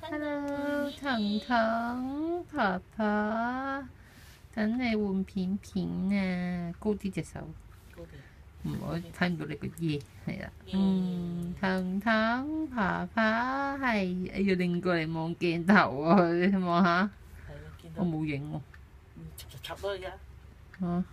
Hello，Hello，彤彤，婆婆，等你換片片啊！高啲隻手，唔我睇唔到你个耶，係啦。嗯，彤彤，婆婆係，哎呀，过過嚟望镜头啊！你望下，我冇影喎。插插插咯而家。啊